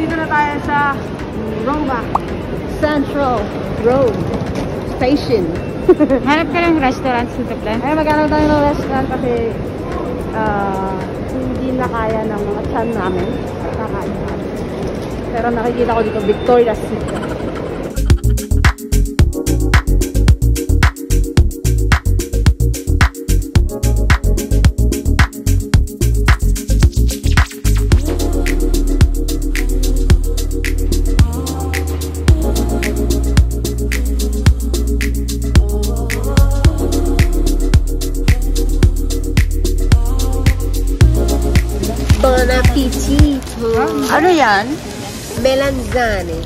Dito na tayo sa Roma. Central Road Station. Hanap ka ng restaurant sa Tuplan? Ay, maghanap tayo ng restaurant kasi ah, hindi na kaya ng mga chan namin. Kakain namin. Pero nakikita ko dito, Victoria's Secret. Melanzane.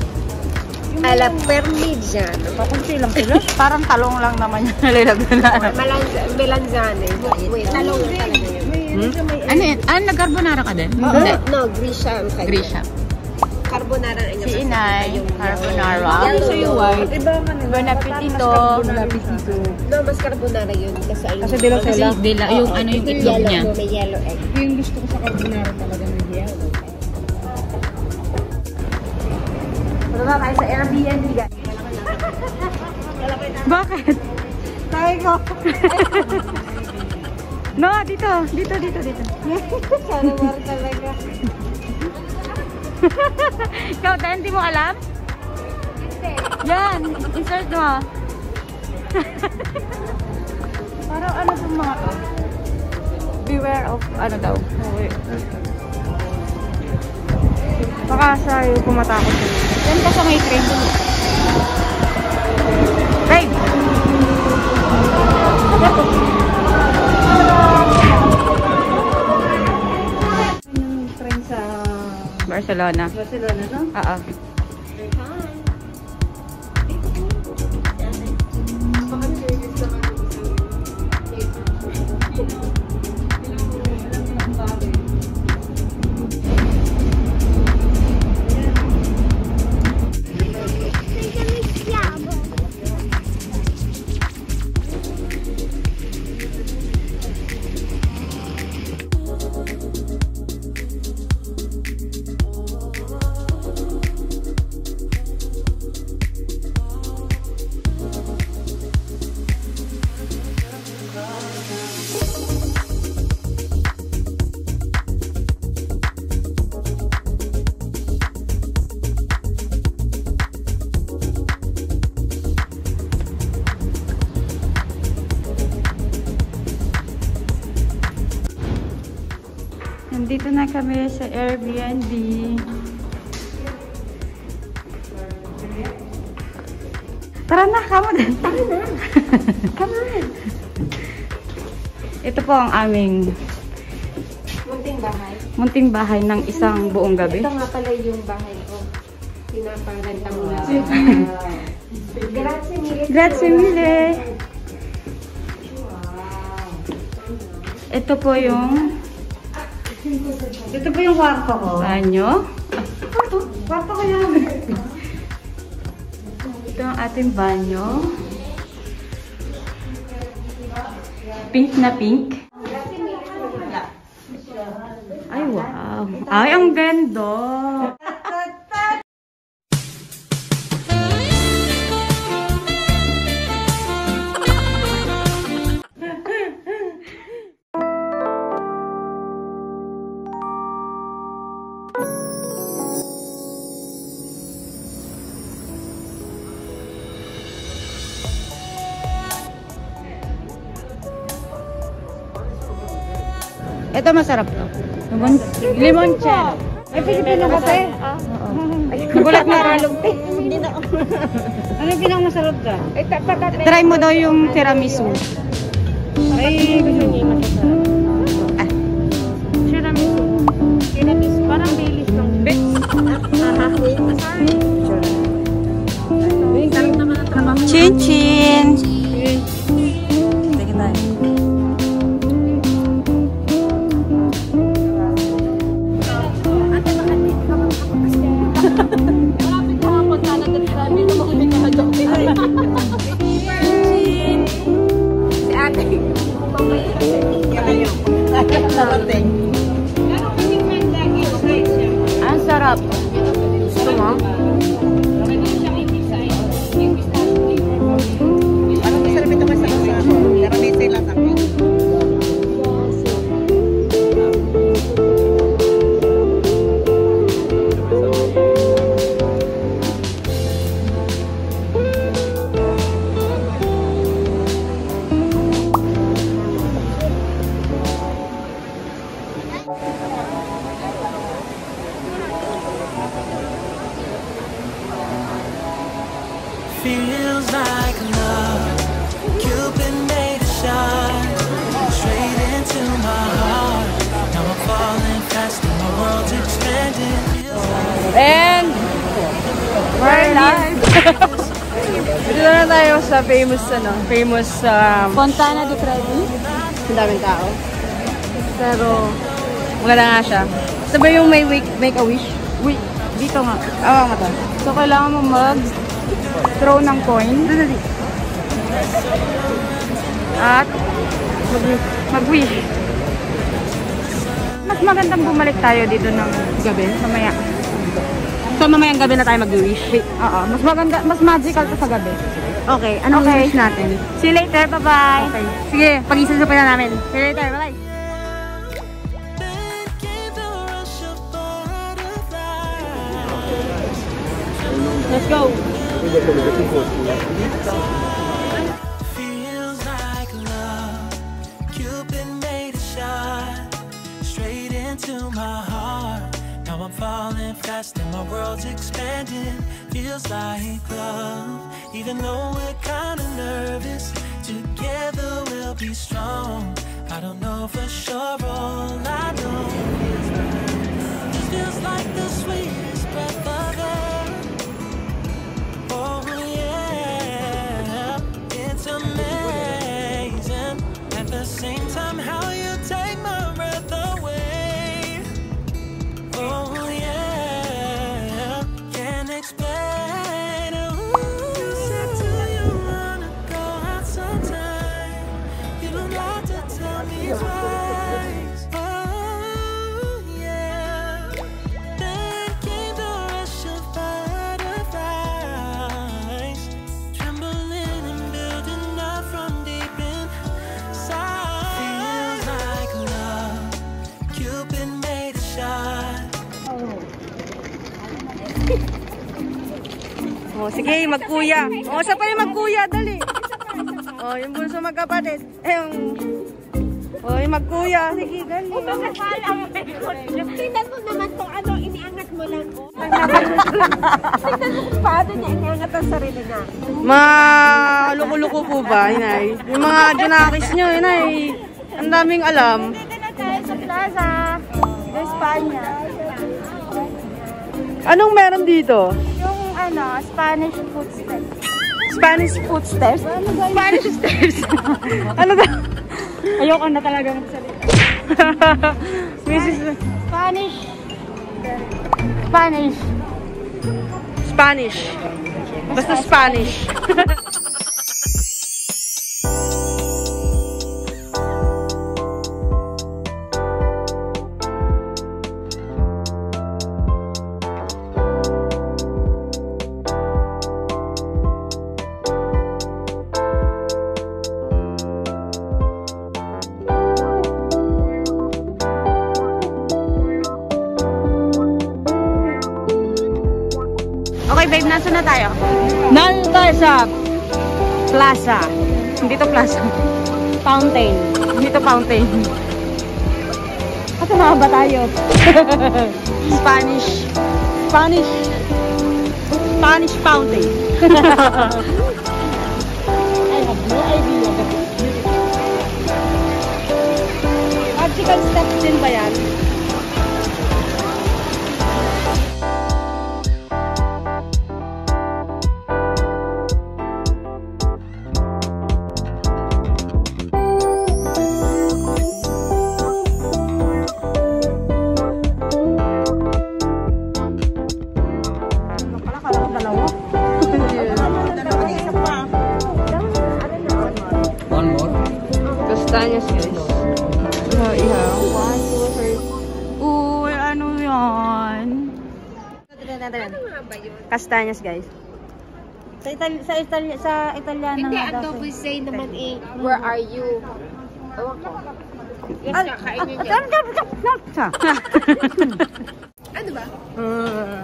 Alla parmigiano. Pakunti lang sila. Parang talong lang naman yung nalilagyan na. ano. Melanz- melanzane. Wait, talong na talaga yun. Hmm? Ano yan? Ah, nag-carbonara ka din? No, Hindi. no, Grisha. Grisha. Carbonara ang Si Inay, carbonara. Yellow yung white. Bon appetito. No, mas carbonara yun. Kasi ayun. Kasi dilaw Kasi sila. dila, yung ano yung itlog niya. may yellow egg. Yung gusto ko sa carbonara talaga Na tayo sa Airbnb, guys. Bakit? Kaya ko. No, dito. Dito, dito, dito. Sana war talaga. Ikaw, hindi mo alam? Yan, insert mo. Parang ano itong mga to? Beware of, ano daw? Baka sa'yo pumatakot yun. Yan ka sa may train. Babe! Yung train sa Barcelona. Barcelona, no? Oo. Nandito na kami sa Airbnb. Tara na, kamo din. Tara na. Come on. Ito po ang aming Munting bahay. munting bahay ng isang buong gabi. Ito nga pala yung bahay ko. Pinapangganda mo na. Grazie mille. Grazie mille. Ito po yung Ito po yung kwarto ko. banyo. Kwarto? Kwarto ko yan. Ito ang ating banyo. Pink na pink. Ay, wow. Ay, ang ganda. Ito masarap to. Limon, limoncello. Ay, Pilipino kape. Oo. Nagulat na rin. Ano yung pinakamasarap dyan? Try mo daw yung tiramisu. Ay, gusto niyo yung masarap. Ah. Tiramisu. Tiramisu. Parang Baileys lang. Chin chin. Dito na tayo sa famous ano, famous um, Fontana de Trevi. ang daming tao. Pero maganda nga siya. Sabi yung may wake, make a wish. Wait, dito nga. Awa mo to. So, kailangan mo mag throw ng coin. At mag- mag-wish. Mas magandang bumalik tayo dito ng Gabi. mamaya. So mamayang gabi na tayo mag-wish. Oo, mas maganda, mas magical to sa gabi. Okay, anong Okay. wish natin? See you later, bye-bye. Okay. Sige, pag-isa-isa na namin. See you later, bye-bye. Let's go. Feels like love. Cupid made a shot straight into my heart. Now I'm falling fast and my world's expanding. Feels like love. Even though we're kinda nervous, together we'll be strong. I don't know for sure, all I know is it feels like the sweetest Oh, sige, magkuya. Oh, isa pa yung magkuya, dali. Oh, yung bunso magkapatid. Eh, yung... Oh, yung magkuya. Sige, dali. Tingnan mo naman kung ano, iniangat mo lang. Oh. Tingnan mo kung paano niya iniangat ang sarili na. Mga luko-luko po ba, inay? Yung mga junakis nyo, inay. Ang daming alam. Dito na tayo sa plaza de España. Anong meron dito? Ano, Spanish footsteps. Spanish footsteps? Spanish steps. ano ba? Ayoko na talaga magsalita. Mrs. Spanish. Spanish. Spanish. Basta Spanish. Okay, babe, nasa na tayo? Nandito tayo sa plaza. Hindi to plaza. Fountain. Dito fountain. At mga ba tayo? Spanish. Spanish. Spanish fountain. I have no idea. Magical steps din ba yan? Tanyas guys. Ihaw, ihaw. Uy, ano yan? Kastanyas guys. Sa Itali sa Itali sa Italiano Hindi, ang double say naman eh, where are you? Ewan ko. Yes, kainin ah, niya. Ah, ah, ano ba?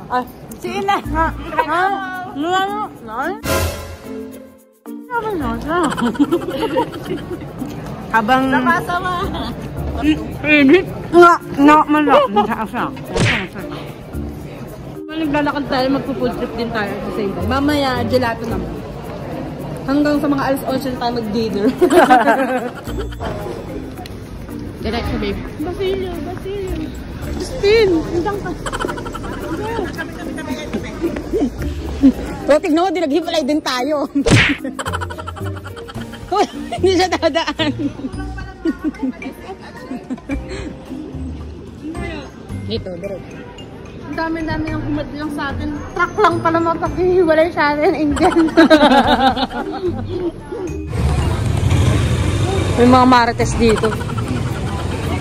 Ah, si Ina. Ha? Ha? Ano? Ano? Ano? Ano? Habang Habang... Sama-sama. Init. Nga, nga, malak. Nasa Naglalakad tayo, magpo-food trip din tayo the same time. Mamaya, gelato naman. Hanggang sa mga alas 11 tayo mag-dinner. Diretso, babe. Basilio, Basilio. Spin! Hanggang ka. So, tignan mo, di naghipalay din tayo. Uy, Hindi siya dadaan. Dito, diretso. Ang dami-dami ang humadlang sa atin. Truck lang pala mapaghihiwalay sa atin, Indian. May mga marites dito.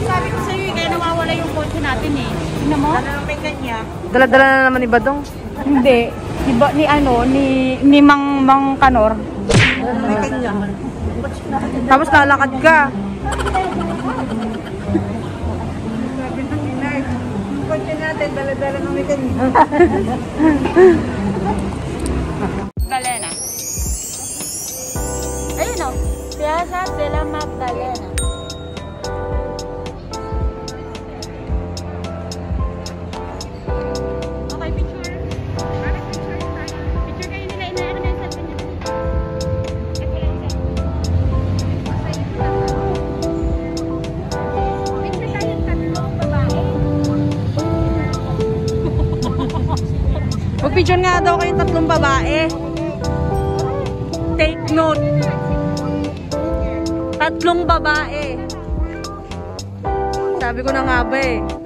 Sabi ko sa'yo, eh, kaya nawawala yung kotse natin eh. Tingnan mo? Dala-dala na naman ni Badong. Hindi. Ni, ba, ni ano, ni, ni Mang, Mang Kanor. Tapos lalakad ka. Magdalena. Ayun o. Piazza de la Magdalena. Tatlong babae. Take note. Tatlong babae. Sabi ko na nga ba eh.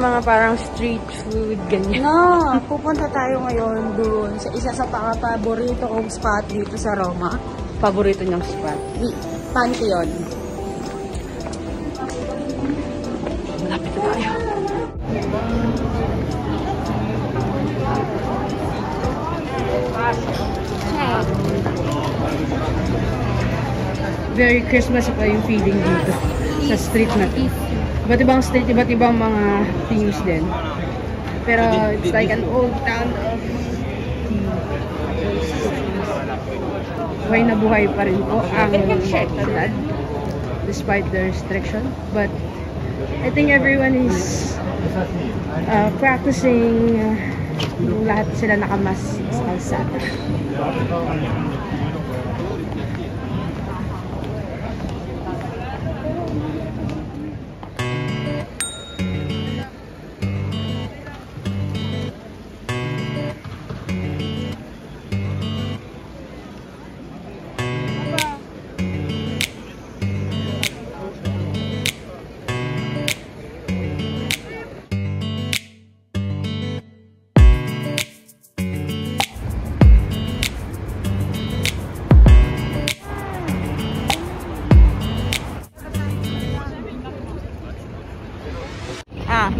Mga parang street food, ganyan. No, pupunta tayo ngayon doon sa isa sa mga paborito kong spot dito sa Roma. Paborito niyang spot. Pantheon. Malapit na tayo. Very Christmas pa yung feeling dito sa street na to. Iba't ibang street, iba't ibang mga themes din. Pero it's like an old town of buhay na buhay pa rin po ang syudad despite the restriction. But I think everyone is uh, practicing uh, lahat sila nakamas sa kalsada.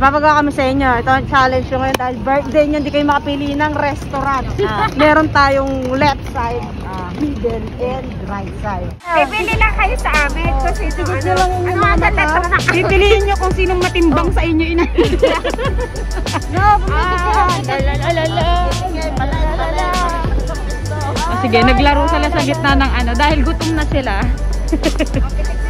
Ipapagawa kami sa inyo. Ito ang challenge nyo ngayon dahil birthday nyo, hindi kayo makapili ng restaurant. Ah. Meron tayong left side, ah, middle, and right side. Bibili lang kayo sa amin kasi ito ano, ano ang ka. na Pipiliin nyo kung sinong matimbang sa inyo. Ina. Lalalala. Sige, naglaro sila sa gitna ng ano. Dahil gutom na sila.